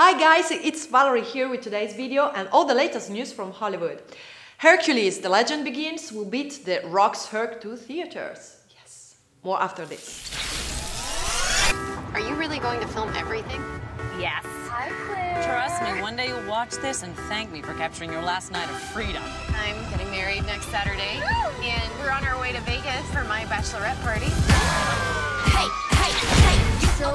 Hi guys, it's Valerie here with today's video and all the latest news from Hollywood. Hercules, The Legend Begins will beat the Rock's Herc to theaters. Yes, more after this. Are you really going to film everything? Yes. Hi, Claire. Trust me, one day you'll watch this and thank me for capturing your last night of freedom. I'm getting married next Saturday, and we're on our way to Vegas for my bachelorette party. Hey, hey, hey. You so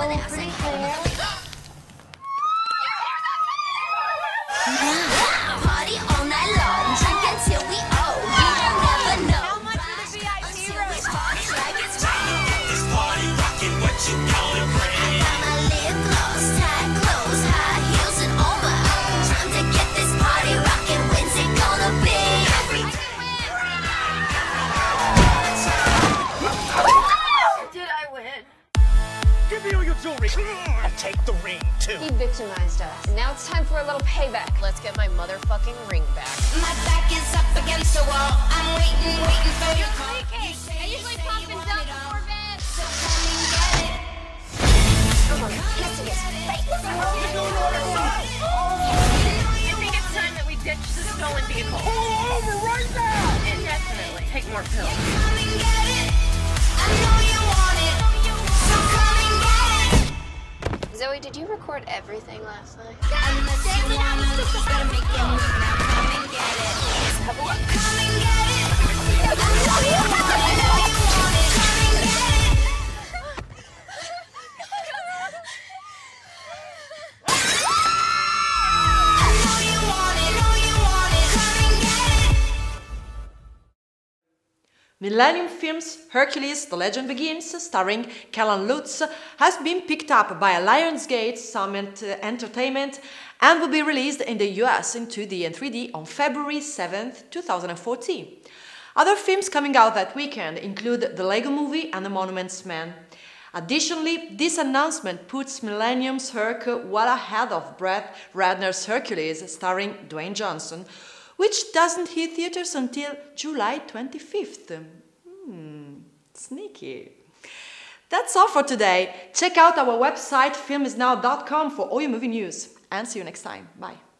take the ring, too. He victimized us. And now it's time for a little payback. Let's get my motherfucking ring back. My back is up against the wall. I'm waiting, waiting for your call. Kiss his face. I think it's time that we ditch the stolen vehicle. Pull over right now! Indefinitely. Take more pills. Come and get it. I know you want it. So come and get it. Zoe, did you record everything last night? Unless you wanna, better make your move now. Come and get it. Have a look. Millennium Films' Hercules The Legend Begins, starring Kellan Lutz, has been picked up by Lionsgate Summit Entertainment and will be released in the US in 2D and 3D on February 7th, 2014. Other films coming out that weekend include The Lego Movie and The Monuments Man. Additionally, this announcement puts Millennium's Herc well ahead of Brett Ratner's Hercules, starring Dwayne Johnson, which doesn't hit theaters until July 25th. Hmm, sneaky. That's all for today. Check out our website filmisnow.com for all your movie news and see you next time. Bye.